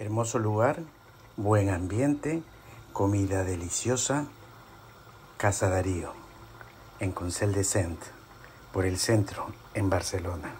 Hermoso lugar, buen ambiente, comida deliciosa. Casa Darío, en Consell de Cent, por el centro, en Barcelona.